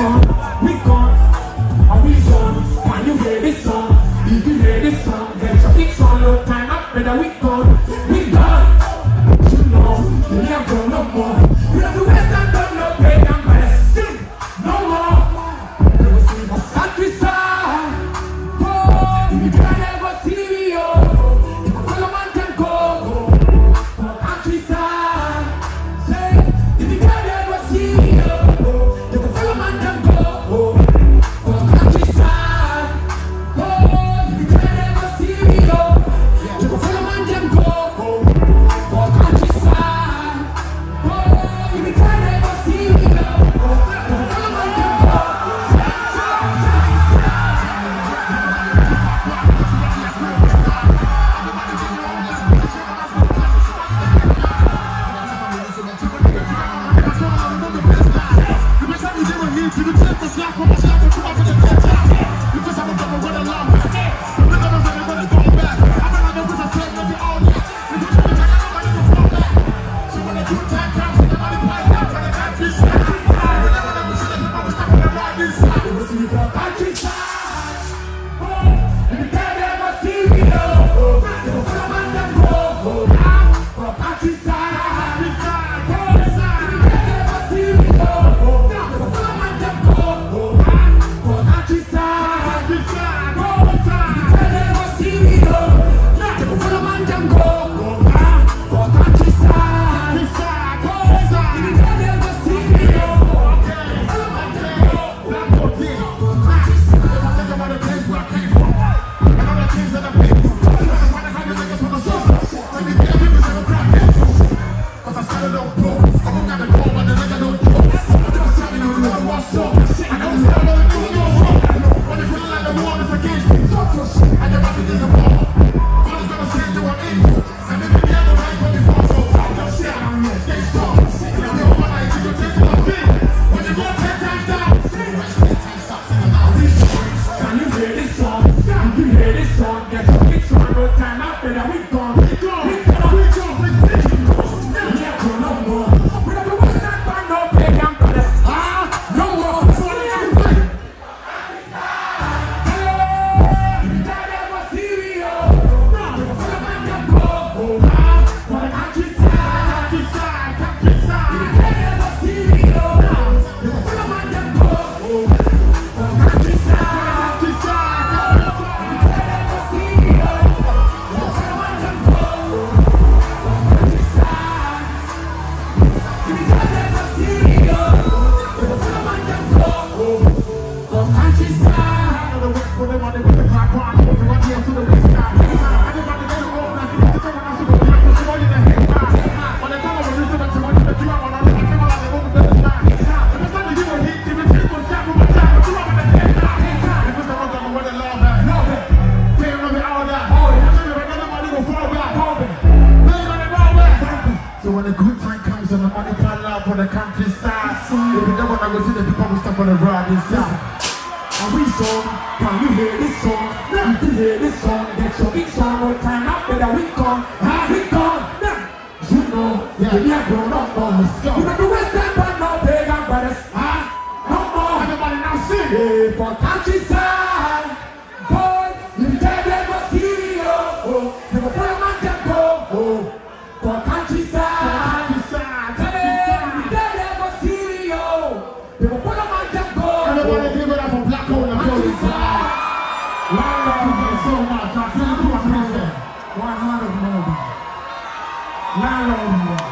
we gone, and we gone. Can you hear this song? If you hear this song, then your big song, no time up, better we gone, we gone. You know, we ain't grown no more. We don't do western, Can So when the good time comes and the money pile up on the countryside, if you never wanna go see the people who stop on the road inside. And we song, can you hear this song? If you hear this song, that's your big song. No time out, better we gone, ah, we gone. You know, Yeah. we are grown up more. Let's go. You know the western, but no pagan brothers, ah, no more. Everybody now sing. Hey, for countryside, Nylon.